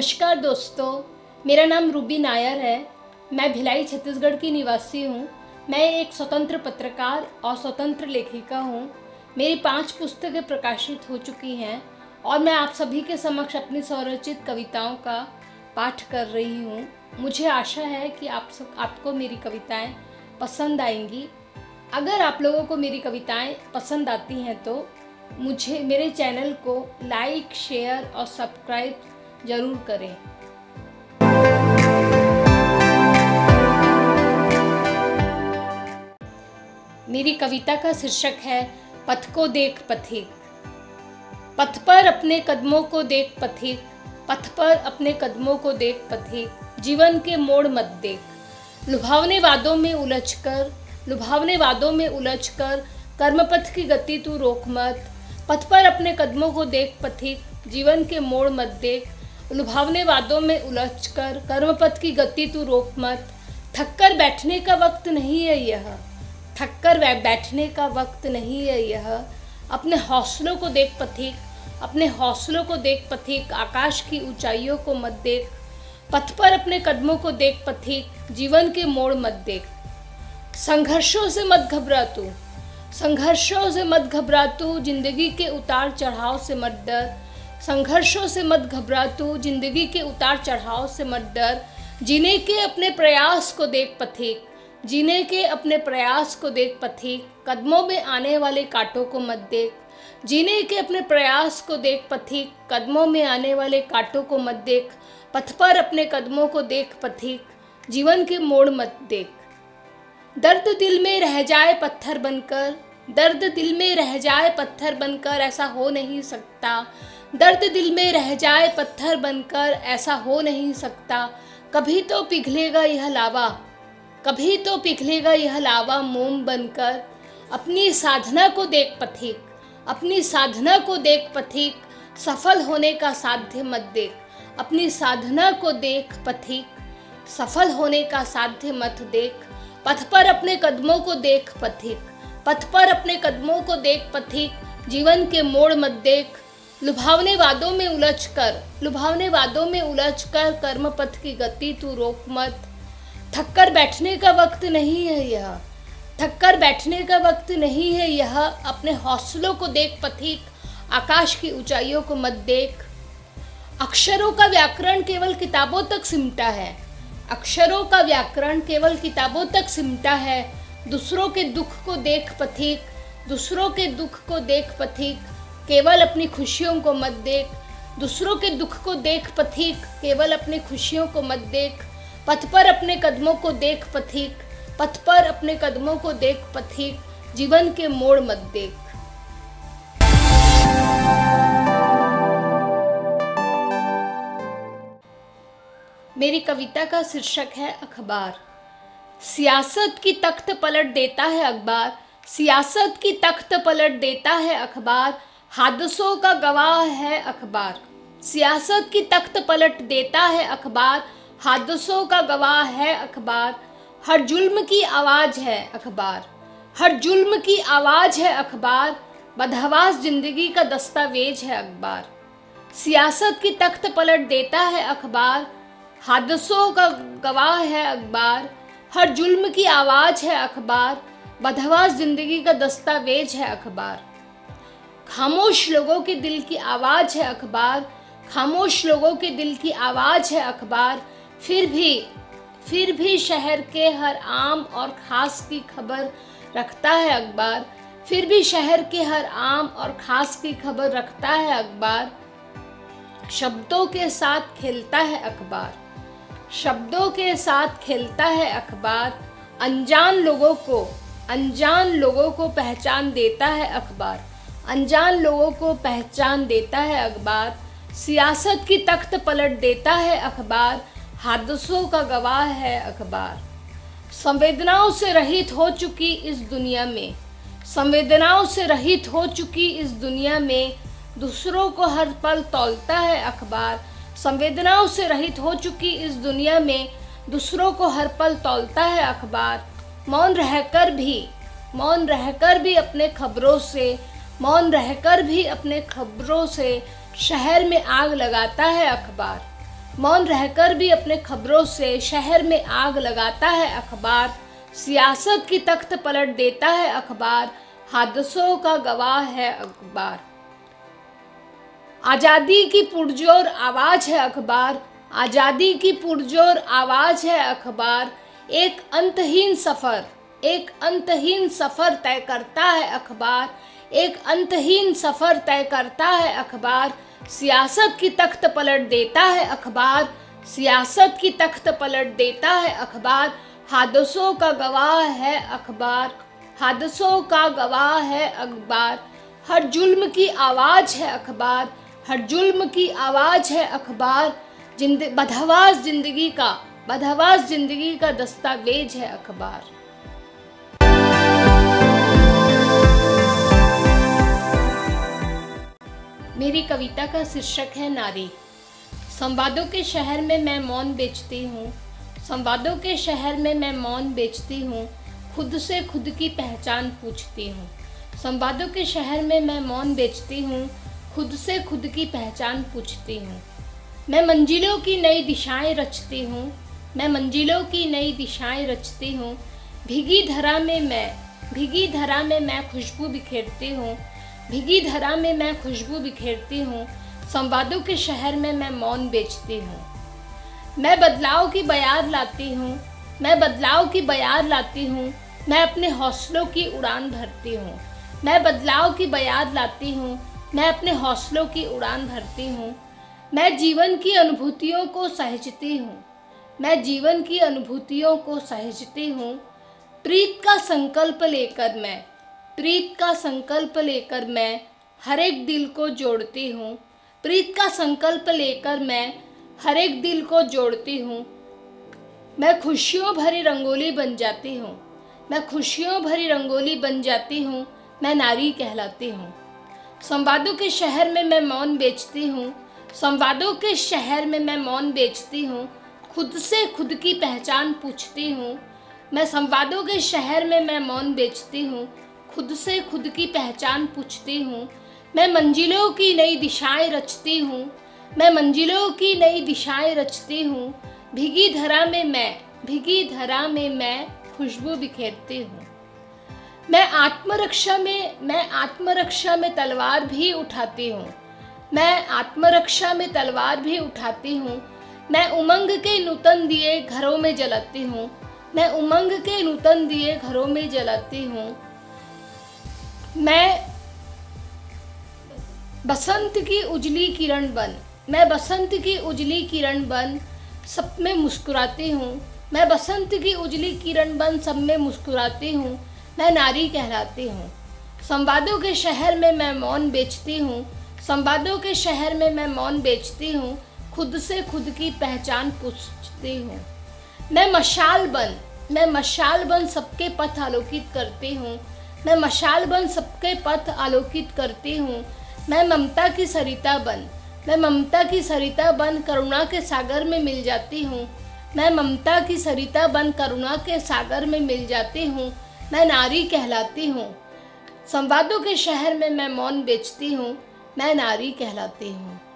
नमस्कार दोस्तों, मेरा नाम रूबी नायर है। मैं भिलाई छत्तीसगढ़ की निवासी हूँ। मैं एक स्वतंत्र पत्रकार और स्वतंत्र लेखिका हूँ। मेरी पाँच पुस्तकें प्रकाशित हो चुकी हैं और मैं आप सभी के समक्ष अपनी स्वरचित कविताओं का पाठ कर रही हूँ। मुझे आशा है कि आप सब, आपको मेरी कविताएँ पसंद आएँगी। अगर आप लोगों को मेरी कविताएँ पसंद आती हैं तो मुझे, मेरे चैनल को लाइक, शेयर और सब्सक्राइब ज़रूर करें। मेरी कविता का शीर्षक है, पथ को देख पथिक। पथ पर अपने कदमों को देख पथिक। पथ पर अपने कदमों को देख पथिक। जीवन के मोड़ मत देख। लुभावने वादों में उलझकर लुभावने वादों में उलझकर कर्मपथ की गति तू रोक मत। पथ पर अपने कदमों को देख पथिक। जीवन के मोड़ मत देख। लुभावने वादों में उलझकर कर्मपथ की गति तू रोक मत। थककर बैठने का वक्त नहीं है यह। थककर बैठने का वक्त नहीं है यह। अपने हौसलों को देख पथिक, अपने हौसलों को देख पथिक, आकाश की ऊंचाइयों को मत देख। पथ पर अपने कदमों को देख पथिक, जीवन के मोड़ मत देख। संघर्षों से मत घबरा तू। संघर्षों से मत घबरा तू, ज़िंदगी के उतार चढ़ाव से मत डर। संघर्षों से मत घबरा तू ज़िंदगी के उतार चढ़ाव से मत डर। जीने के अपने प्रयास को देख पथिक। जीने के अपने प्रयास को देख पथिक। कदमों में आने वाले कांटों को मत देख। जीने के अपने प्रयास को देख पथिक। कदमों में आने वाले कांटों को मत देख। पथ पर अपने कदमों को देख पथिक। जीवन के मोड़ मत देख। दर्द दिल में रह जाए पत्थर बनकर। दर्द दिल में रह जाए पत्थर बनकर ऐसा हो नहीं सकता। दर्द दिल में रह जाए, पत्थर बनकर ऐसा हो नहीं सकता। कभी तो पिघलेगा यह लावा, कभी तो पिघलेगा यह लावा मोम बनकर। अपनी साधना को देख पथिक, अपनी साधना को देख पथिक, सफल होने का साध्य मत देख। अपनी साधना को देख पथिक, सफल होने का साध्य मत देख। पथ पर अपने कदमों को देख पथिक, पथ पर अपने कदमों को देख पथिक। जीवन के मोड़ मत देख। लुभावने वादों में उलझ कर लुभावने वादों में उलझ कर कर्म पथ की गति तू रोक मत। थककर बैठने का वक्त नहीं है यह। थककर बैठने का वक्त नहीं है यह। अपने हौसलों को देख, पथिक, आकाश की ऊंचाइयों को मत देख। अक्षरों का व्याकरण केवल किताबों तक सिमटा है। अक्षरों का व्याकरण केवल किताबों तक सिमटा है। दूसरों के दुख को देख, पथिक। दूसरों के दुख को देख, पथिक। केवल अपनी खुशियों को मत देख। दूसरों के दुख को देख पथिक। केवल अपनी खुशियों को मत देख। पथ पर अपने कदमों को देख पथिक। पथ पर अपने कदमों को देख पथिक। जीवन के मोड़ मत देख। मेरी कविता का शीर्षक है अखबार। सियासत की तख्त पलट देता है अखबार। सियासत की तख्त पलट देता है अखबार। हादसों का गवाह है अखबार सियासत की तख्त पलट देता है अखबार हादसों का गवाह है अखबार हर जुल्म की आवाज़ है अखबार हर जुल्म की आवाज़ है अखबार बदहवास ज़िंदगी का दस्तावेज़ है अखबार सियासत की तख्त पलट देता है अखबार हादसों का गवाह है अखबार हर जुल्म की आवाज़ है अखबार बदहवास ज़िंदगी का दस्तावेज़ है अखबार खामोश लोगों के दिल की आवाज़ है अखबार, खामोश लोगों के दिल की आवाज़ है अखबार। फिर भी फिर भी शहर के हर आम और ख़ास की खबर रखता है अखबार। फिर भी शहर के हर आम और ख़ास की खबर रखता है अखबार। शब्दों के साथ खेलता है अखबार। शब्दों के साथ खेलता है अखबार। अनजान लोगों को, अनजान लोगों को पहचान देता है अखबार। अनजान लोगों को पहचान देता है अखबार, सियासत की तख्त पलट देता है अखबार, हादसों का गवाह है अखबार। संवेदनाओं से रहित हो चुकी इस दुनिया में, संवेदनाओं से रहित हो चुकी इस दुनिया में दूसरों को हर पल तोलता है अखबार। संवेदनाओं से रहित हो चुकी इस दुनिया में दूसरों को हर पल तोलता है अखबार। मौन रहकर भी, मौन रहकर भी अपने खबरों से मौन रहकर भी अपने खबरों से शहर में आग लगाता है अखबार। मौन रहकर भी अपने खबरों से शहर में आग लगाता है अखबार। सियासत की तख्त पलट देता है अखबार। हादसों का गवाह है अखबार। आज़ादी की पुरजोर आवाज़ है अखबार। आज़ादी की पुरजोर आवाज़ है अखबार। एक अंतहीन सफ़र, एक अंतहीन सफ़र तय करता है अखबार। एक अंतहीन सफ़र तय करता है अखबार। सियासत की तख्त पलट देता है अखबार। सियासत की तख्त पलट देता है अखबार। हादसों का गवाह है अखबार। हादसों का गवाह है अखबार। हर जुल्म की आवाज़ है अखबार। हर जुल्म की आवाज़ है अखबार। जिंद बदहवास ज़िंदगी का बदहवास ज़िंदगी का दस्तावेज़ है अखबार। मेरी कविता का शीर्षक है नारी। संवादों के शहर में मैं मौन बेचती हूँ। संवादों के शहर में मैं मौन बेचती हूँ। खुद से खुद की पहचान पूछती हूँ। संवादों के शहर में मैं मौन बेचती हूँ। खुद से खुद की पहचान पूछती हूँ। मैं मंजिलों की नई दिशाएँ रचती हूँ। मैं मंजिलों की नई दिशाएँ रचती हूँ। भीगी धरा में मैं, भीगी धरा में मैं खुशबू बिखेरती हूँ। भीगी धरा में मैं खुशबू बिखेरती हूँ, संवादों के शहर में मैं मौन बेचती हूँ। मैं बदलाव की बयार लाती हूँ, मैं बदलाव की बयार लाती हूँ, मैं अपने हौसलों की उड़ान भरती हूँ। मैं बदलाव की बयार लाती हूँ, मैं अपने हौसलों की उड़ान भरती हूँ। मैं जीवन की अनुभूतियों को सहजती हूँ, मैं जीवन की अनुभूतियों को सहजती हूँ। प्रीत का संकल्प लेकर मैं प्रीत का संकल्प लेकर मैं हर एक दिल को जोड़ती हूँ। प्रीत का संकल्प लेकर मैं हर एक दिल को जोड़ती हूँ। मैं खुशियों भरी रंगोली बन जाती हूँ। मैं खुशियों भरी रंगोली बन जाती हूँ। मैं नारी कहलाती हूँ। संवादों के शहर में मैं मौन बेचती हूँ। संवादों के शहर में मैं मौन बेचती हूँ। खुद से खुद की पहचान पूछती हूँ। मैं संवादों के शहर में मैं मौन बेचती हूँ। खुद से खुद की पहचान पूछती हूँ। मैं मंजिलों की नई दिशाएँ रचती हूँ। मैं मंजिलों की नई दिशाएँ रचती हूँ। भिगी धरा में मैं, भिगी धरा में मैं खुशबू बिखेरती हूँ। मैं आत्मरक्षा में, मैं आत्मरक्षा में तलवार भी उठाती हूँ। मैं आत्मरक्षा में तलवार भी उठाती हूँ। मैं उमंग के नूतन दिए घरों में जलाती हूँ। मैं उमंग के नूतन दिए घरों में जलाती हूँ। मैं बसंत की उजली किरण बन, मैं बसंत की उजली किरण बन, सब में मुस्कुराती हूँ। मैं बसंत की उजली किरण बन, सब में मुस्कुराती हूँ। मैं नारी कहलाती हूँ। संवादों के शहर में मैं मौन बेचती हूँ। संवादों के शहर में मैं मौन बेचती हूँ। खुद से खुद की पहचान पूछती हूँ। मैं मशाल बन, मैं मशाल बन, सबके पथ आलोकित करती हूँ। मैं मशाल बन सबके पथ आलोकित करती हूँ। मैं ममता की सरिता बन। मैं ममता की सरिता बन करुणा के सागर में मिल जाती हूँ। मैं ममता की सरिता बन करुणा के सागर में मिल जाती हूँ। मैं नारी कहलाती हूँ। संवादों के शहर में मैं मौन बेचती हूँ। मैं नारी कहलाती हूँ।